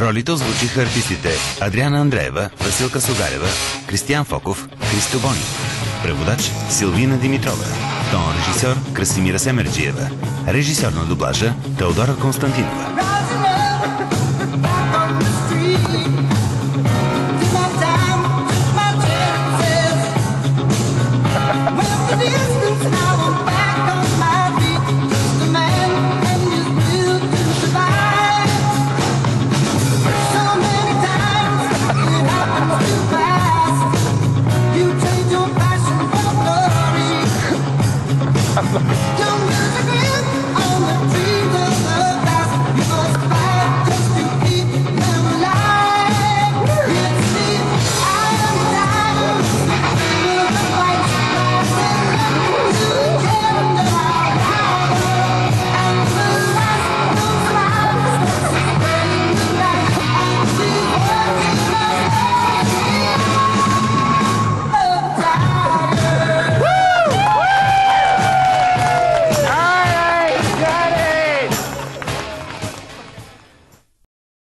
Ролите озвучиха артистите Адриана Андреева, Василка Сугарева, Кристиян Фоков, Христо Бони. Преводач Силвина Димитрова. Тон режисьор Красимира Семерджиева. Режисьор на дублажа Теодора Константинова. Up, Don't lose a grip.